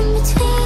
in between